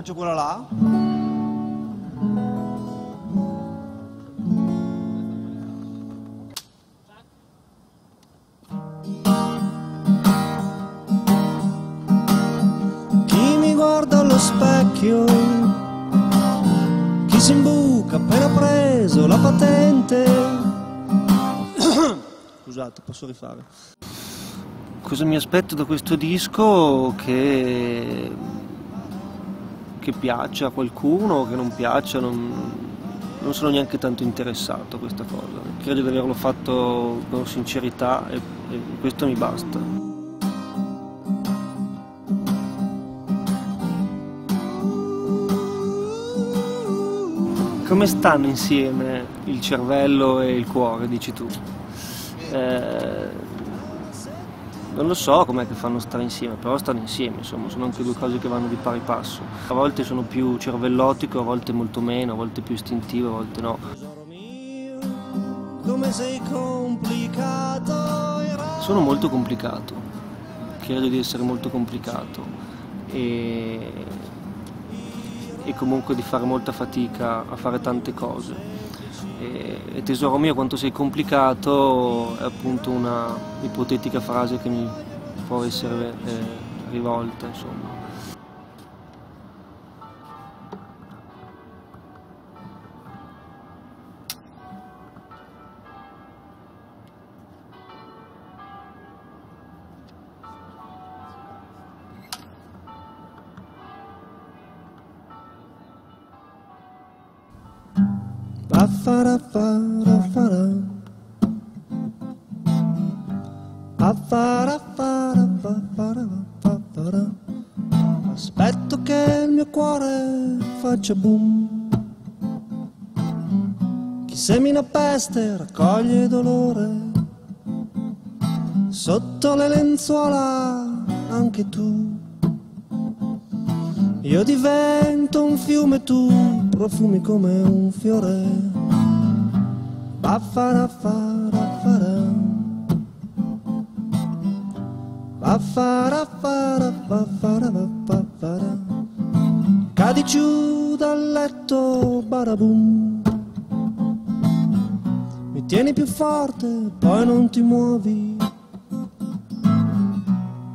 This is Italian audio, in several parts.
faccio quella là. Chi mi guarda allo specchio, chi si imbuca appena preso la patente. Scusate, posso rifare. Cosa mi aspetto da questo disco? Che, che piaccia a qualcuno, che non piaccia, non, non sono neanche tanto interessato a questa cosa. Credo di averlo fatto con sincerità e, e questo mi basta. Come stanno insieme il cervello e il cuore, dici tu? Eh, non lo so com'è che fanno stare insieme, però stanno insieme, insomma, sono anche due cose che vanno di pari passo. A volte sono più cervellotico, a volte molto meno, a volte più istintivo, a volte no. Come sei complicato Sono molto complicato, credo di essere molto complicato e, e comunque di fare molta fatica a fare tante cose. E, tesoro mio quanto sei complicato è appunto una ipotetica frase che mi può essere eh, rivolta, insomma. Aspetto che il mio cuore faccia boom. Chi semina peste raccoglie dolore. Sotto le lenzuola anche tu. Io divento un fiume, tu profumi come un fiore. Cadi giù dal letto, barabum. Mi tieni più forte, poi non ti muovi.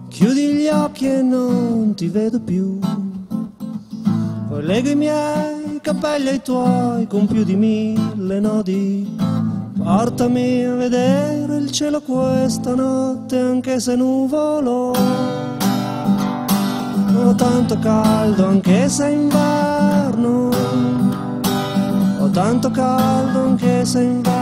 Chiudi gli occhi e non ti vedo più. Poi leggo i miei capelli ai tuoi con più di mille nodi. Portami a vedere il cielo questa notte anche se nuvolo. Ho tanto caldo anche se inverno. Ho tanto caldo anche se inverno.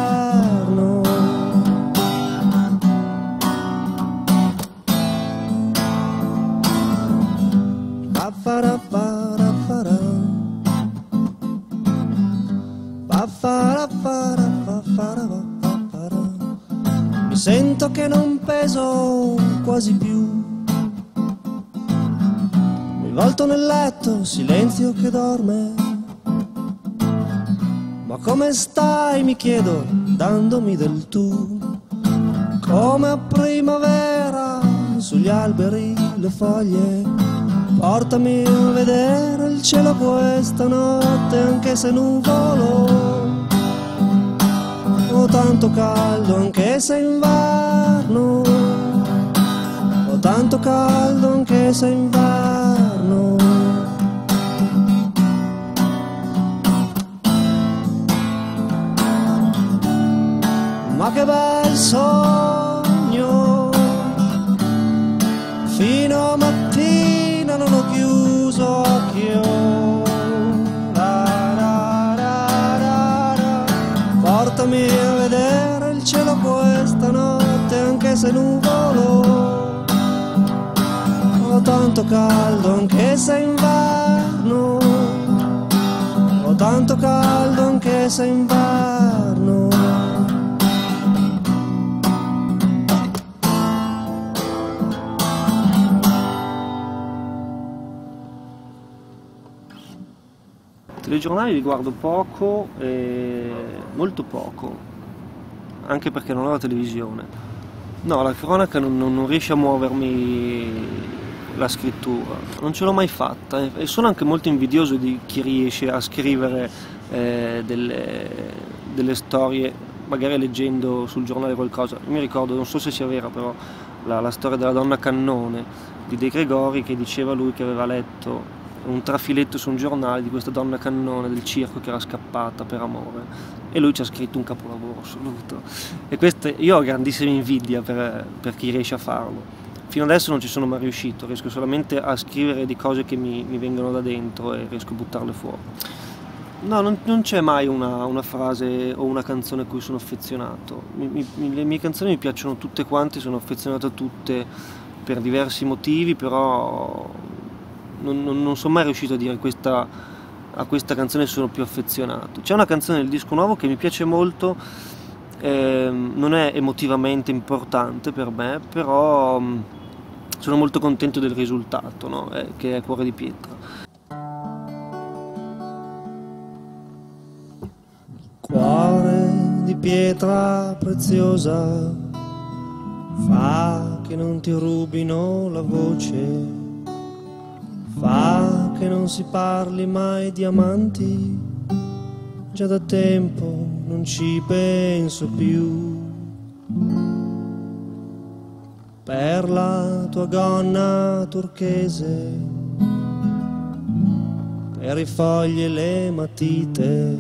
Sento che non peso quasi più. Mi volto nel letto, silenzio che dorme. Ma come stai, mi chiedo, dandomi del tu. Come a primavera sugli alberi le foglie. Portami a vedere il cielo questa notte, anche se nuvolo. Ho tanto caldo, anche se inverno. Ho tanto caldo, anche se inverno. Ma che bel sogno! Se nuvolo. Ho tanto caldo, anche se inverno. Ho tanto caldo, anche se inverno. Telegiornali li guardo poco, molto poco, anche perché non ho la televisione. No, la cronaca non, non- non riesce a muovermi la scrittura, non ce l'ho mai fatta e sono anche molto invidioso di chi riesce a scrivere eh, delle, delle, storie, magari leggendo sul giornale qualcosa. Mi ricordo, non so se sia vera, però la, la storia della donna cannone di De Gregori che diceva lui che aveva letto un trafiletto su un giornale di questa donna cannone del circo che era scappata per amore. E lui ci ha scritto un capolavoro assoluto. E queste, io ho grandissima invidia per, per, chi riesce a farlo. Fino adesso non ci sono mai riuscito riesco solamente a scrivere di cose che mi, mi vengono da dentro e riesco a buttarle fuori. No non, non c'è mai una, una, frase o una canzone a cui sono affezionato. Mi, mi, le mie canzoni mi piacciono tutte quante sono affezionato a tutte per diversi motivi però non, non, non sono mai riuscito a dire questa, a questa canzone sono più affezionato. C'è una canzone del disco nuovo che mi piace molto, eh, non è emotivamente importante per me, però mh, mm, sono molto contento del risultato, no? eh, che è Cuore di pietra. Cuore di pietra preziosa, fa che non ti rubino la voce Fa che non si parli mai di amanti, già da tempo non ci penso più. Per la tua gonna turchese, per i fogli e le matite,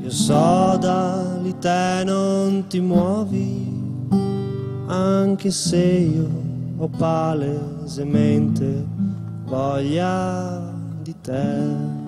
io so da lì te non ti muovi, anche se io ho palesemente voglia di te.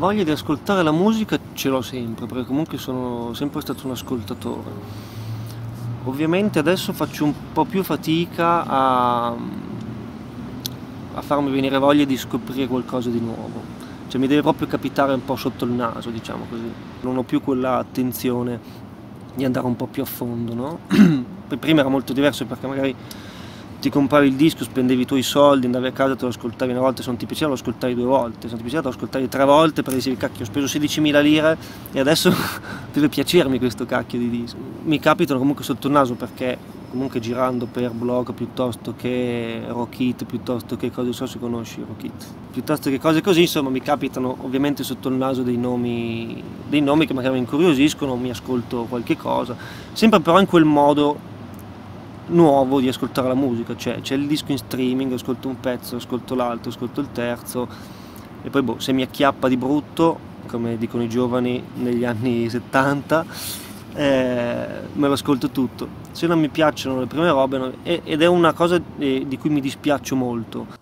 Voglia di ascoltare la musica ce l'ho sempre, perché comunque sono sempre stato un ascoltatore. Ovviamente adesso faccio un po' più fatica a, a farmi venire voglia di scoprire qualcosa di nuovo. Cioè mi deve proprio capitare un po' sotto il naso, diciamo così. Non ho più quella attenzione di andare un po' più a fondo, no? Prima era molto diverso perché magari ti compravi il disco, spendevi i tuoi soldi, andavi a casa, te lo ascoltavi una volta, se non ti piaceva lo ascoltavi due volte, se non ti piaceva lo ascoltavi tre volte perché dicevi cacchio ho speso 16.000 lire e adesso deve piacermi questo cacchio di disco. Mi capitano comunque sotto il naso perché comunque girando per blog piuttosto che Rockit, piuttosto che cose, so se conosci Rockit, piuttosto che cose così, insomma mi capitano ovviamente sotto il naso dei nomi, dei nomi che magari mi incuriosiscono, mi ascolto qualche cosa, sempre però in quel modo nuovo di ascoltare la musica, cioè c'è il disco in streaming, ascolto un pezzo, ascolto l'altro, ascolto il terzo e poi boh, se mi acchiappa di brutto, come dicono i giovani negli anni 70, eh, me lo ascolto tutto. Se non mi piacciono le prime robe, no, ed è una cosa eh, di cui mi dispiaccio molto.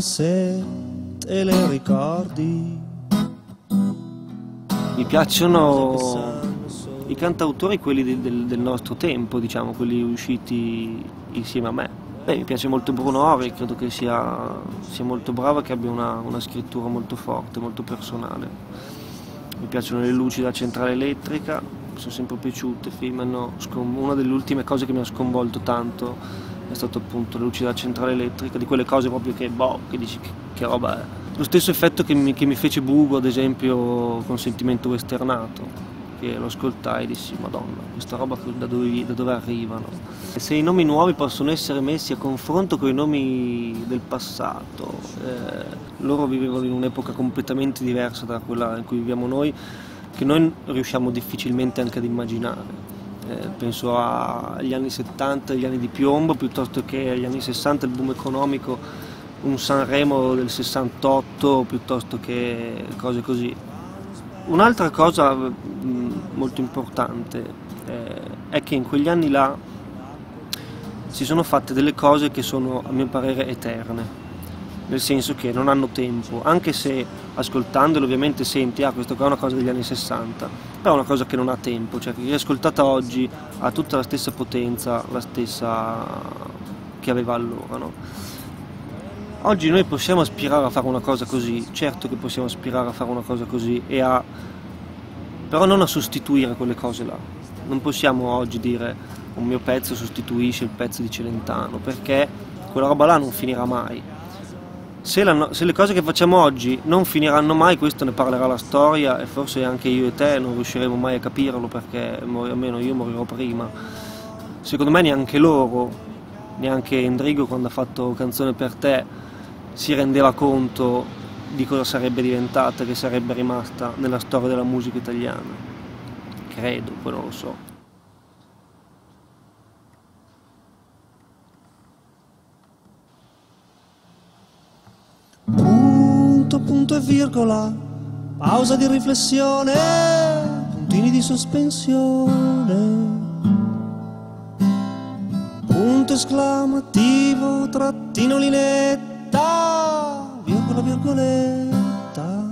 Se te le ricordi. Mi piacciono i cantautori, quelli del, del, del, nostro tempo, diciamo, quelli usciti insieme a me. Beh, mi piace molto Bruno Ori, credo che sia, sia molto bravo, che abbia una, una, scrittura molto forte, molto personale. Mi piacciono le luci della centrale elettrica, mi sono sempre piaciute, una delle ultime cose che mi ha sconvolto tanto è stato appunto la luce della centrale elettrica, di quelle cose proprio che, boh, che dici che, che roba è. Lo stesso effetto che mi, che mi fece Bugo, ad esempio, con Sentimento Westernato, che lo ascoltai e dissi, madonna, questa roba da dove, da dove arrivano? Se i nomi nuovi possono essere messi a confronto con i nomi del passato, eh, loro vivevano in un'epoca completamente diversa da quella in cui viviamo noi, che noi riusciamo difficilmente anche ad immaginare penso agli anni 70, agli anni di piombo, piuttosto che agli anni 60, il boom economico, un Sanremo del 68, piuttosto che cose così. Un'altra cosa molto importante eh, è che in quegli anni là si sono fatte delle cose che sono a mio parere eterne, nel senso che non hanno tempo, anche se ascoltandolo ovviamente senti, ah questa qua è una cosa degli anni 60, però è una cosa che non ha tempo, cioè che riascoltata oggi ha tutta la stessa potenza, la stessa che aveva allora. No? Oggi noi possiamo aspirare a fare una cosa così, certo che possiamo aspirare a fare una cosa così, a... però non a sostituire quelle cose là. Non possiamo oggi dire un mio pezzo sostituisce il pezzo di Celentano, perché quella roba là non finirà mai se, la, se, le cose che facciamo oggi non finiranno mai, questo ne parlerà la storia e forse anche io e te non riusciremo mai a capirlo perché almeno io morirò prima. Secondo me neanche loro, neanche Endrigo quando ha fatto Canzone per te, si rendeva conto di cosa sarebbe diventata, che sarebbe rimasta nella storia della musica italiana. Credo, poi non lo so. Punto e virgola, pausa di riflessione, puntini di sospensione, punto esclamativo, trattino linetta, virgola virgoletta,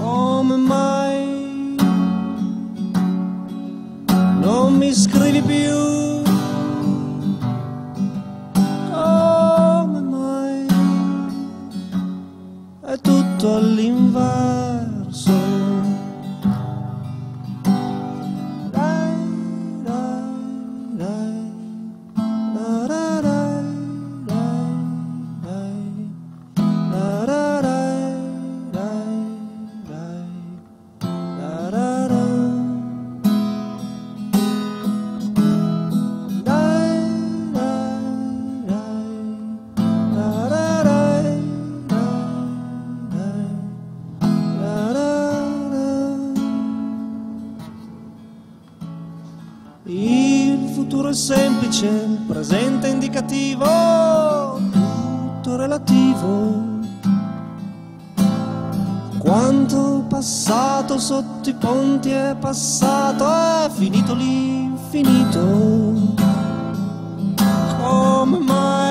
come mai non mi scrivi più? Tutto felice, presente indicativo, tutto relativo. Quanto passato sotto i ponti è passato, è finito l'infinito. Come mai?